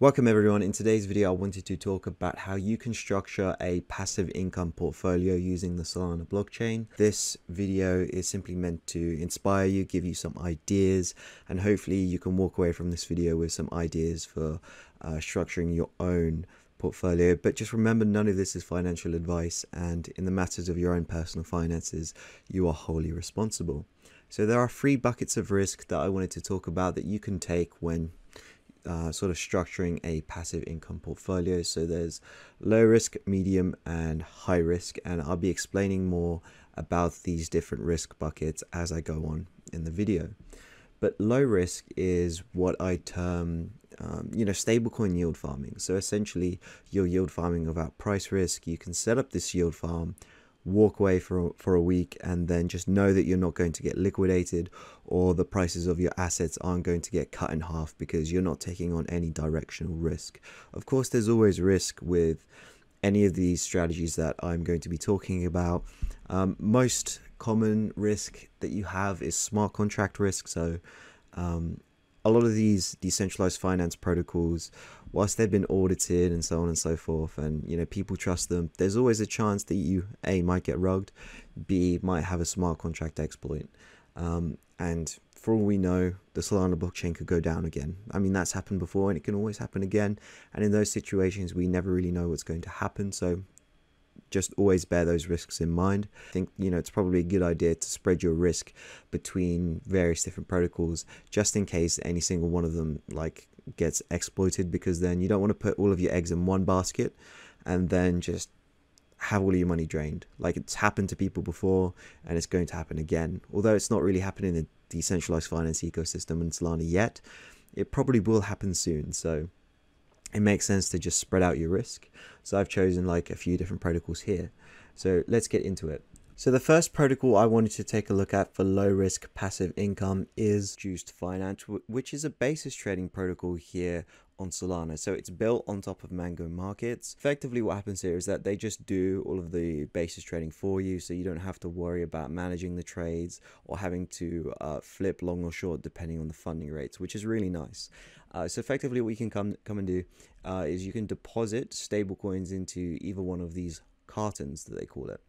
Welcome everyone. In today's video, I wanted to talk about how you can structure a passive income portfolio using the Solana blockchain. This video is simply meant to inspire you, give you some ideas, and hopefully you can walk away from this video with some ideas for uh, structuring your own portfolio. But just remember, none of this is financial advice, and in the matters of your own personal finances, you are wholly responsible. So there are three buckets of risk that I wanted to talk about that you can take when uh, sort of structuring a passive income portfolio. So there's low risk, medium, and high risk, and I'll be explaining more about these different risk buckets as I go on in the video. But low risk is what I term, um, you know, stablecoin yield farming. So essentially, you're yield farming without price risk. You can set up this yield farm walk away for for a week and then just know that you're not going to get liquidated or the prices of your assets aren't going to get cut in half because you're not taking on any directional risk. Of course, there's always risk with any of these strategies that I'm going to be talking about. Um, most common risk that you have is smart contract risk. So um, a lot of these decentralized finance protocols whilst they've been audited and so on and so forth and you know people trust them there's always a chance that you a might get rugged b might have a smart contract exploit. Um, and for all we know the solana blockchain could go down again. I mean that's happened before and it can always happen again. And in those situations we never really know what's going to happen. So just always bear those risks in mind. I think you know it's probably a good idea to spread your risk between various different protocols just in case any single one of them like gets exploited because then you don't want to put all of your eggs in one basket and then just have all your money drained. Like it's happened to people before and it's going to happen again. Although it's not really happening in the decentralized finance ecosystem in Solana yet, it probably will happen soon. So it makes sense to just spread out your risk. So I've chosen like a few different protocols here. So let's get into it. So the first protocol I wanted to take a look at for low risk passive income is Juiced Finance, which is a basis trading protocol here on Solana. So it's built on top of Mango Markets. Effectively what happens here is that they just do all of the basis trading for you so you don't have to worry about managing the trades or having to uh, flip long or short depending on the funding rates, which is really nice. Uh, so effectively what you can come, come and do uh, is you can deposit stable coins into either one of these cartons that they call it.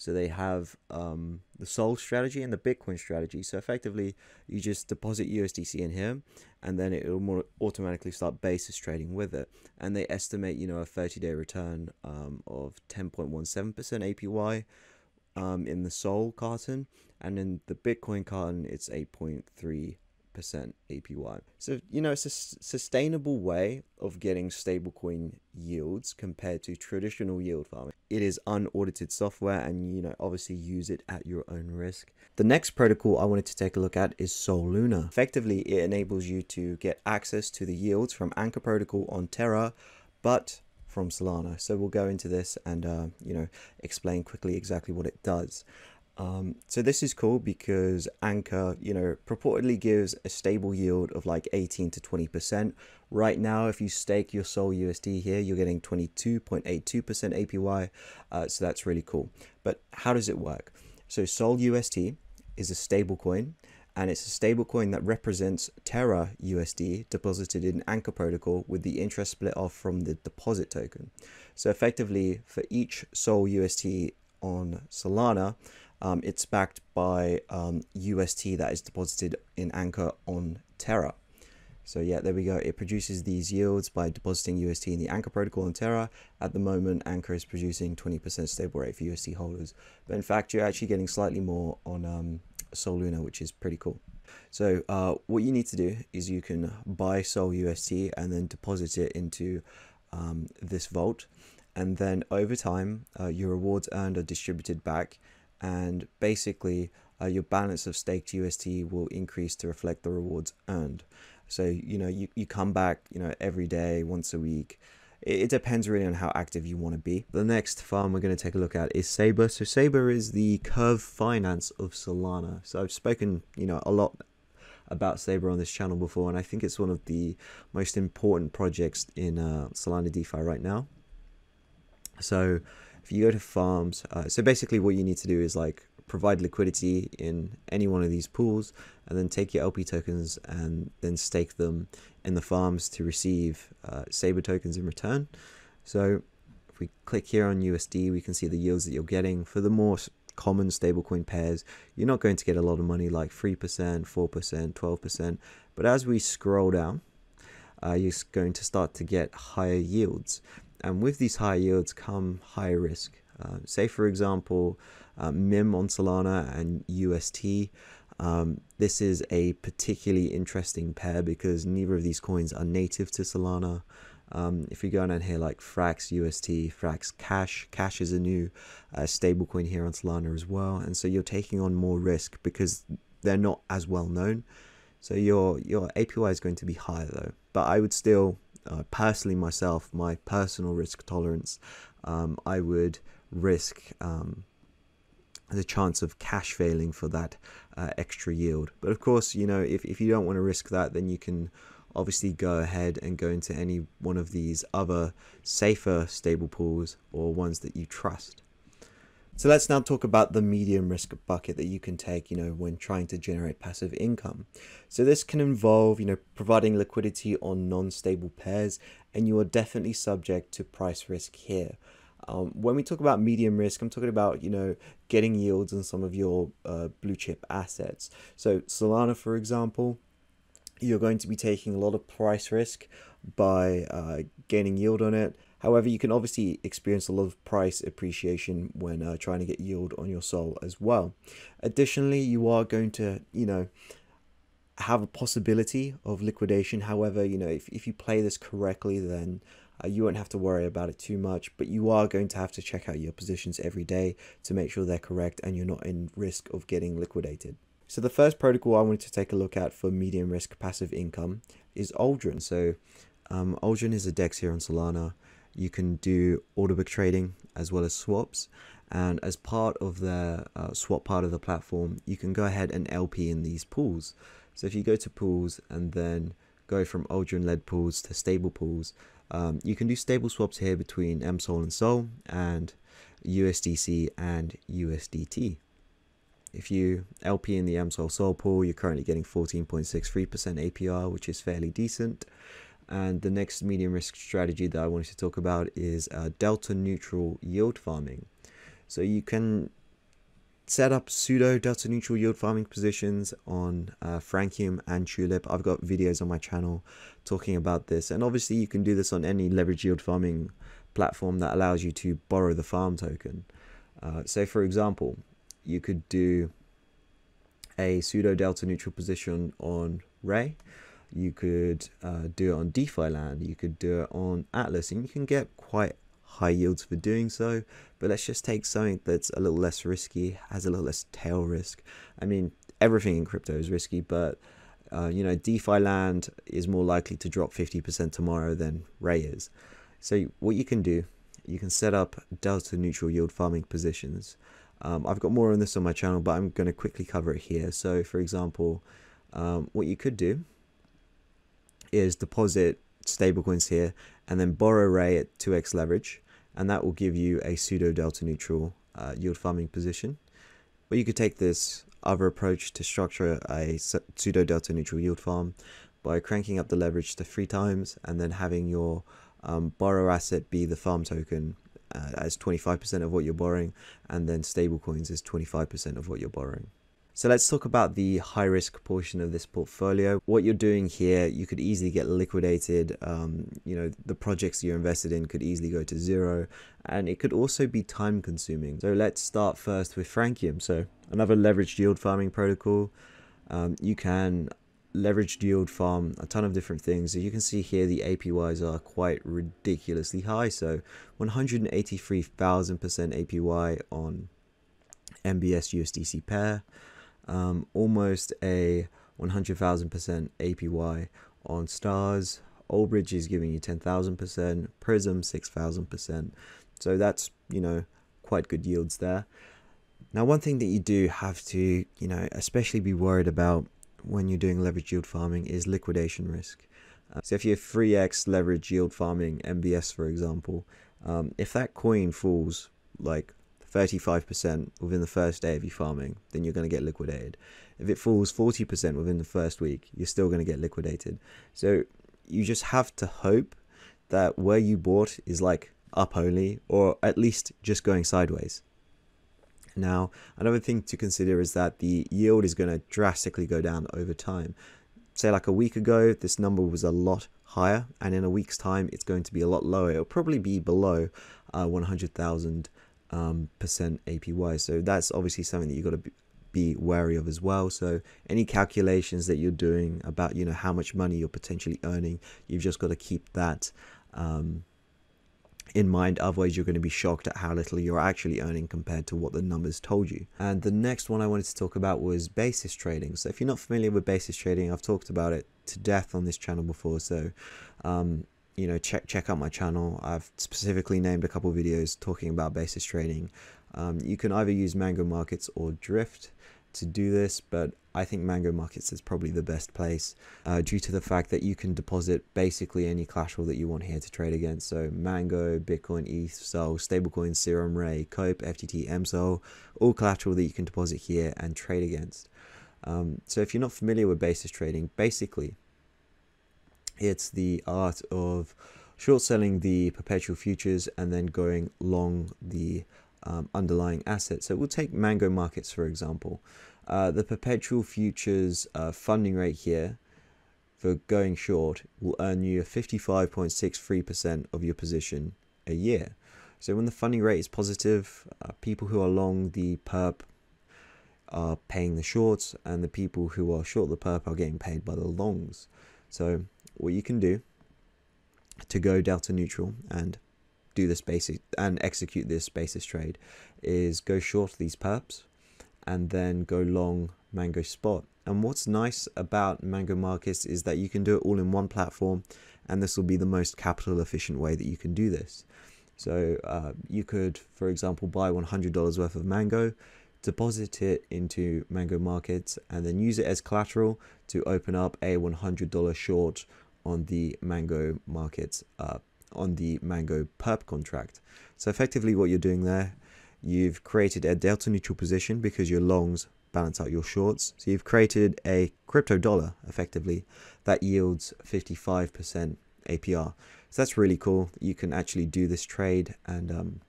So they have um, the Sol strategy and the Bitcoin strategy. So effectively, you just deposit USDC in here, and then it will more automatically start basis trading with it. And they estimate, you know, a 30-day return um, of 10.17% APY um, in the Sol carton, and in the Bitcoin carton, it's 8.3 percent APY. So, you know, it's a sustainable way of getting stablecoin yields compared to traditional yield farming. It is unaudited software and, you know, obviously use it at your own risk. The next protocol I wanted to take a look at is Soluna. Effectively, it enables you to get access to the yields from Anchor Protocol on Terra, but from Solana. So we'll go into this and, uh, you know, explain quickly exactly what it does. Um, so this is cool because Anchor, you know, purportedly gives a stable yield of like 18 to 20%. Right now, if you stake your Sol USD here, you're getting 22.82% APY. Uh, so that's really cool. But how does it work? So Sol USD is a stable coin and it's a stable coin that represents Terra USD deposited in Anchor Protocol with the interest split off from the deposit token. So effectively, for each Sol USD on Solana, um, it's backed by um, UST that is deposited in Anchor on Terra. So yeah, there we go. It produces these yields by depositing UST in the Anchor protocol on Terra. At the moment, Anchor is producing 20% stable rate for UST holders. But in fact, you're actually getting slightly more on um, Luna, which is pretty cool. So uh, what you need to do is you can buy Sol UST and then deposit it into um, this vault. And then over time, uh, your rewards earned are distributed back and basically uh, your balance of staked UST will increase to reflect the rewards earned. So you know you, you come back you know every day, once a week. It, it depends really on how active you want to be. The next farm we're going to take a look at is Saber. So Saber is the Curve Finance of Solana. So I've spoken you know a lot about Saber on this channel before, and I think it's one of the most important projects in uh, Solana DeFi right now. So if you go to farms, uh, so basically what you need to do is like provide liquidity in any one of these pools and then take your LP tokens and then stake them in the farms to receive uh, Saber tokens in return. So if we click here on USD, we can see the yields that you're getting. For the more common stablecoin pairs, you're not going to get a lot of money like 3%, 4%, 12%. But as we scroll down, uh, you're going to start to get higher yields. And with these higher yields come higher risk. Uh, say, for example, uh, MIM on Solana and UST. Um, this is a particularly interesting pair because neither of these coins are native to Solana. Um, if you go down here like Frax UST, Frax Cash, Cash is a new uh, stablecoin here on Solana as well, and so you're taking on more risk because they're not as well known. So your your APY is going to be higher though, but I would still, uh, personally myself, my personal risk tolerance, um, I would risk um, the chance of cash failing for that uh, extra yield. But of course, you know, if, if you don't want to risk that, then you can obviously go ahead and go into any one of these other safer stable pools or ones that you trust. So let's now talk about the medium risk bucket that you can take, you know, when trying to generate passive income. So this can involve, you know, providing liquidity on non-stable pairs, and you are definitely subject to price risk here. Um, when we talk about medium risk, I'm talking about you know getting yields on some of your uh, blue chip assets. So Solana, for example, you're going to be taking a lot of price risk by uh, gaining yield on it. However, you can obviously experience a lot of price appreciation when uh, trying to get yield on your SOL as well. Additionally, you are going to you know have a possibility of liquidation. However, you know if if you play this correctly, then uh, you won't have to worry about it too much, but you are going to have to check out your positions every day to make sure they're correct and you're not in risk of getting liquidated. So the first protocol I wanted to take a look at for medium risk passive income is Aldrin. So um, Aldrin is a DEX here on Solana. You can do order book trading as well as swaps. And as part of the uh, swap part of the platform, you can go ahead and LP in these pools. So if you go to pools and then go from Ultra and lead pools to stable pools, um, you can do stable swaps here between MSOL and SOL and USDC and USDT. If you LP in the MSOL SOL pool, you're currently getting 14.63% APR, which is fairly decent. And the next medium risk strategy that I wanted to talk about is uh, delta neutral yield farming. So you can set up pseudo delta neutral yield farming positions on uh, Francium and Tulip. I've got videos on my channel talking about this. And obviously you can do this on any leverage yield farming platform that allows you to borrow the farm token. Uh, so for example, you could do a pseudo delta neutral position on Ray. You could uh, do it on DeFi land. You could do it on Atlas, and you can get quite high yields for doing so. But let's just take something that's a little less risky, has a little less tail risk. I mean, everything in crypto is risky, but uh, you know, DeFi land is more likely to drop 50% tomorrow than Ray is. So what you can do, you can set up delta neutral yield farming positions. Um, I've got more on this on my channel, but I'm going to quickly cover it here. So for example, um, what you could do is deposit stablecoins here and then borrow Ray at 2x leverage and that will give you a pseudo delta neutral uh, yield farming position. But you could take this other approach to structure a pseudo delta neutral yield farm by cranking up the leverage to three times and then having your um, borrow asset be the farm token uh, as 25% of what you're borrowing and then stablecoins is 25% of what you're borrowing. So let's talk about the high risk portion of this portfolio. What you're doing here, you could easily get liquidated. Um, you know, the projects you're invested in could easily go to zero and it could also be time consuming. So let's start first with Francium. So another leveraged yield farming protocol. Um, you can leveraged yield farm a ton of different things. As you can see here, the APYs are quite ridiculously high. So 183,000% APY on MBS USDC pair um, almost a 100,000% APY on stars. Allbridge is giving you 10,000%, Prism 6,000%. So that's, you know, quite good yields there. Now, one thing that you do have to, you know, especially be worried about when you're doing leverage yield farming is liquidation risk. Uh, so if you're 3x leverage yield farming MBS, for example, um, if that coin falls like 35% within the first day of you farming, then you're going to get liquidated. If it falls 40% within the first week, you're still going to get liquidated. So you just have to hope that where you bought is like up only or at least just going sideways. Now, another thing to consider is that the yield is going to drastically go down over time. Say, like a week ago, this number was a lot higher, and in a week's time, it's going to be a lot lower. It'll probably be below uh, 100,000 um, percent APY. So that's obviously something that you've got to be, wary of as well. So any calculations that you're doing about you know how much money you're potentially earning, you've just got to keep that um, in mind. Otherwise, you're going to be shocked at how little you're actually earning compared to what the numbers told you. And the next one I wanted to talk about was basis trading. So if you're not familiar with basis trading, I've talked about it to death on this channel before. So um, you know check check out my channel i've specifically named a couple videos talking about basis trading um, you can either use mango markets or drift to do this, but I think Mango Markets is probably the best place uh, due to the fact that you can deposit basically any collateral that you want here to trade against. So Mango, Bitcoin, ETH, SOL, stablecoins, Serum, Ray, COPE, FTT, MSOL, all collateral that you can deposit here and trade against. Um, so if you're not familiar with basis trading, basically it's the art of short selling the perpetual futures and then going long the um, underlying asset. So we'll take Mango Markets for example. Uh, the perpetual futures uh, funding rate here for going short will earn you 55.63% of your position a year. So when the funding rate is positive, uh, people who are long the perp are paying the shorts, and the people who are short the perp are getting paid by the longs. So what you can do to go delta neutral and do this basic and execute this basis trade is go short these perps and then go long Mango Spot. And what's nice about Mango Markets is that you can do it all in one platform and this will be the most capital efficient way that you can do this. So uh, you could, for example, buy $100 worth of Mango, deposit it into Mango Markets, and then use it as collateral to open up a $100 short on the Mango Markets uh, on the Mango perp contract. So effectively what you're doing there, you've created a delta neutral position because your longs balance out your shorts. So you've created a crypto dollar effectively that yields 55% APR. So that's really cool. You can actually do this trade and um,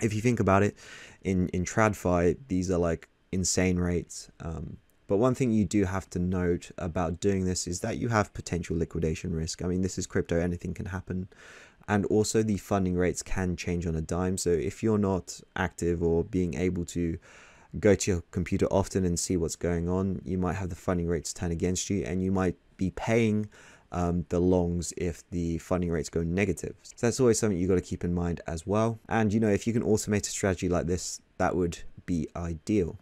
if you think about it, in, in TradFi, these are like insane rates. Um, but one thing you do have to note about doing this is that you have potential liquidation risk. I mean, this is crypto, anything can happen. And also the funding rates can change on a dime. So if you're not active or being able to go to your computer often and see what's going on, you might have the funding rates turn against you and you might be paying um, the longs if the funding rates go negative. So that's always something you've got to keep in mind as well. And you know, if you can automate a strategy like this, that would be ideal.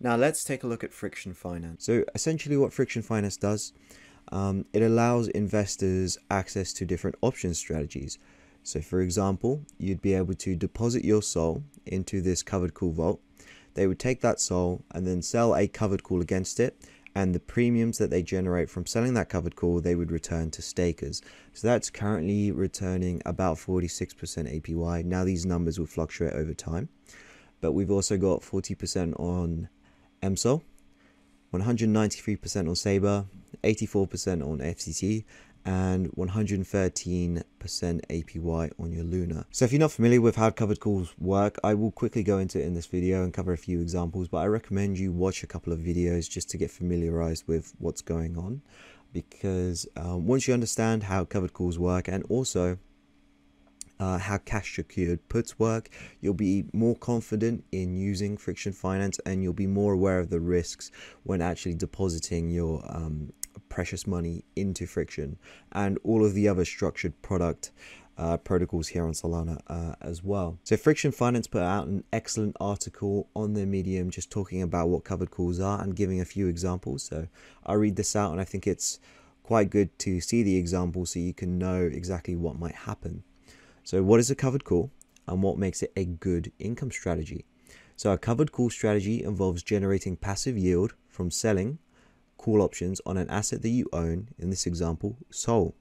Now let's take a look at Friktion Finance. So essentially what Friktion Finance does, um, it allows investors access to different option strategies. So for example, you'd be able to deposit your SOL into this covered call vault. They would take that SOL and then sell a covered call against it and the premiums that they generate from selling that covered call they would return to stakers so that's currently returning about 46% apy now these numbers will fluctuate over time but we've also got 40% on MSOL, 193% on Saber, 84% on FTT, and 113% APY on your Luna. So if you're not familiar with how covered calls work, I will quickly go into it in this video and cover a few examples, but I recommend you watch a couple of videos just to get familiarized with what's going on because um, once you understand how covered calls work and also uh, how cash secured puts work, you'll be more confident in using friktion finance and you'll be more aware of the risks when actually depositing your um, precious money into friktion and all of the other structured product uh, protocols here on Solana uh, as well. So Friktion Finance put out an excellent article on their Medium just talking about what covered calls are and giving a few examples. So I'll read this out and I think it's quite good to see the example so you can know exactly what might happen. So what is a covered call and what makes it a good income strategy? So a covered call strategy involves generating passive yield from selling call options on an asset that you own, in this example, SOL.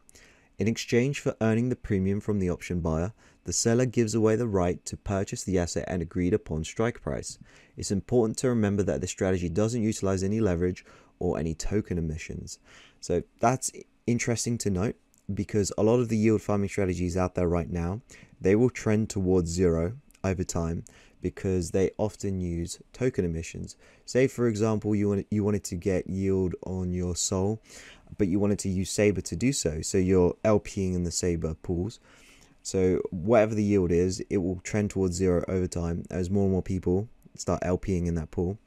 In exchange for earning the premium from the option buyer, the seller gives away the right to purchase the asset and agreed upon strike price. It's important to remember that the strategy doesn't utilize any leverage or any token emissions. So that's interesting to note because a lot of the yield farming strategies out there right now, they will trend towards zero over time because they often use token emissions. Say for example you wanted you wanted to get yield on your SOL, but you wanted to use Saber to do so. So you're LPing in the Saber pools. So whatever the yield is, it will trend towards zero over time as more and more people start LPing in that pool.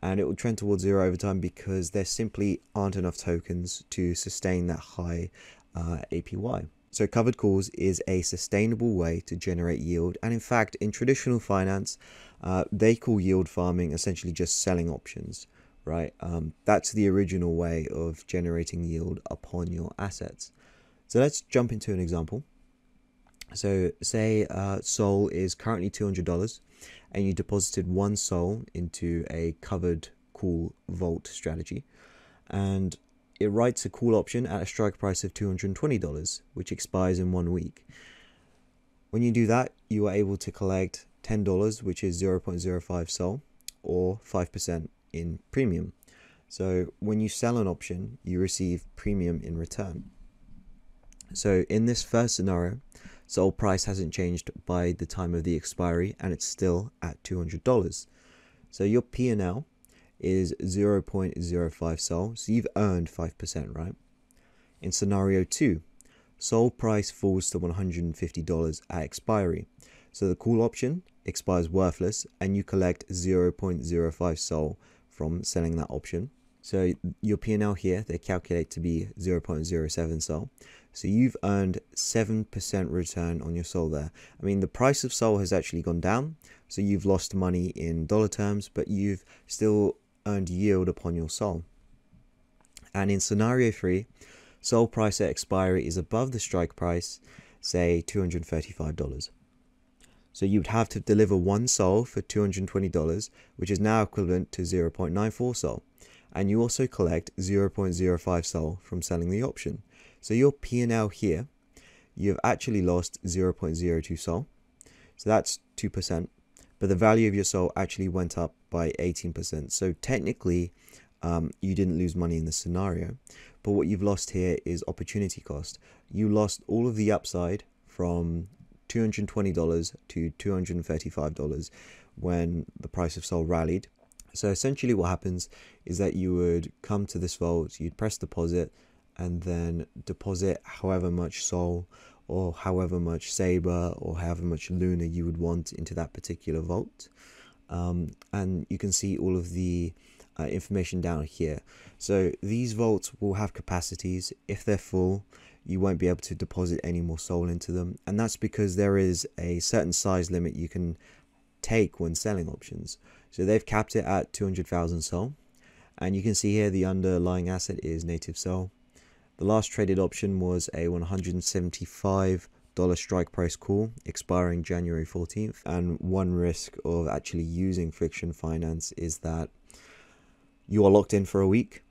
And it will trend towards zero over time because there simply aren't enough tokens to sustain that high uh, APY. So covered calls is a sustainable way to generate yield. And in fact, in traditional finance, uh, they call yield farming essentially just selling options, right? Um, that's the original way of generating yield upon your assets. So let's jump into an example. So say uh, Sol is currently $200 and you deposited one Sol into a covered call vault strategy. And it writes a call option at a strike price of $220, which expires in one week. When you do that, you are able to collect $10, which is 0.05 SOL, or 5% in premium. So when you sell an option, you receive premium in return. So in this first scenario, SOL price hasn't changed by the time of the expiry and it's still at $200. So your P&L is 0.05 SOL, so you've earned 5%, right? In scenario 2, SOL price falls to $150 at expiry, so the call option expires worthless and you collect 0.05 SOL from selling that option. So your P&L here, they calculate to be 0.07 SOL. So you've earned 7% return on your SOL there. I mean, the price of SOL has actually gone down, so you've lost money in dollar terms, but you've still earned yield upon your SOL. And in scenario 3, SOL price at expiry is above the strike price, say $235. So you'd have to deliver one SOL for $220, which is now equivalent to 0.94 SOL. And you also collect 0.05 SOL from selling the option. So your P&L here, you've actually lost 0.02 SOL. So that's 2% but the value of your SOL actually went up by 18%. So technically, um, you didn't lose money in the scenario, but what you've lost here is opportunity cost. You lost all of the upside from $220 to $235 when the price of SOL rallied. So essentially what happens is that you would come to this vault, you'd press deposit and then deposit however much SOL or however much Saber or however much Luna you would want into that particular vault. Um, and you can see all of the uh, information down here. So these vaults will have capacities. If they're full, you won't be able to deposit any more SOL into them. And that's because there is a certain size limit you can take when selling options. So they've capped it at 200,000 SOL. And you can see here the underlying asset is native SOL. The last traded option was a $175 strike price call expiring January 14th. And one risk of actually using friktion finance is that you are locked in for a week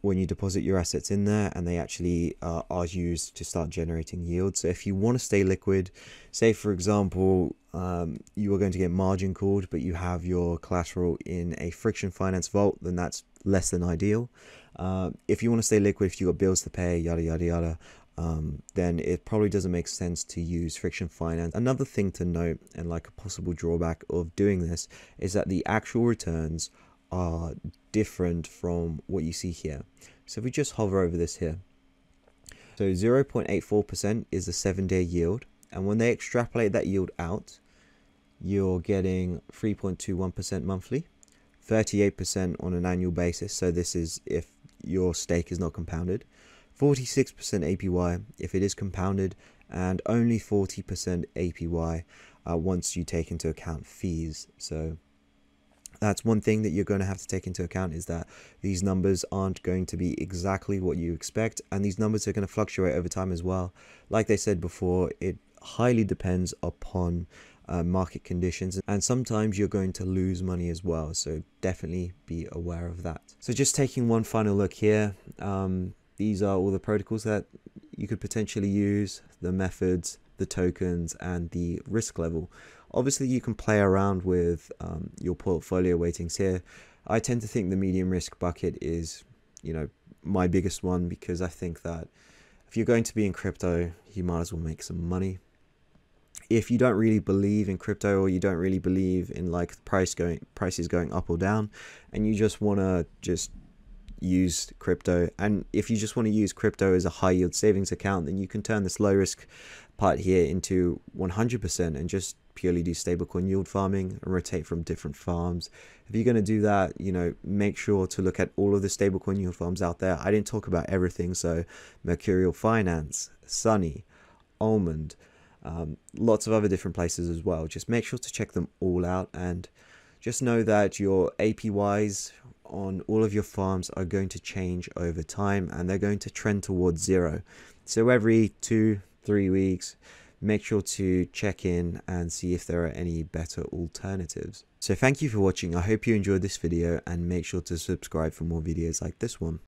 when you deposit your assets in there and they actually uh, are used to start generating yield. So if you want to stay liquid, say for example, um, you are going to get margin called, but you have your collateral in a friktion finance vault, then that's less than ideal. Uh, if you want to stay liquid, if you got bills to pay, yada yada yada, um, then it probably doesn't make sense to use friktion finance. Another thing to note, and like a possible drawback of doing this, is that the actual returns are different from what you see here. So if we just hover over this here, so 0.84% is the seven day yield, and when they extrapolate that yield out, you're getting 3.21% monthly, 38% on an annual basis. So this is if your stake is not compounded, 46% APY if it is compounded, and only 40% APY uh, once you take into account fees. So that's one thing that you're going to have to take into account is that these numbers aren't going to be exactly what you expect and these numbers are going to fluctuate over time as well like they said before it highly depends upon uh, market conditions and sometimes you're going to lose money as well so definitely be aware of that so just taking one final look here um, these are all the protocols that you could potentially use the methods the tokens and the risk level obviously you can play around with um, your portfolio weightings here i tend to think the medium risk bucket is you know my biggest one because i think that if you're going to be in crypto, you might as well make some money. If you don't really believe in crypto or you don't really believe in like price going prices going up or down and you just want to just use crypto and if you just want to use crypto as a high yield savings account then you can turn this low risk part here into 100% and just purely do stablecoin yield farming and rotate from different farms. If you're going to do that, you know, make sure to look at all of the stablecoin yield farms out there. I didn't talk about everything, so Mercurial Finance, Sunny, Almond, um, lots of other different places as well. Just make sure to check them all out and just know that your APYs on all of your farms are going to change over time and they're going to trend towards zero. So every two, three weeks, make sure to check in and see if there are any better alternatives. So thank you for watching. I hope you enjoyed this video and make sure to subscribe for more videos like this one.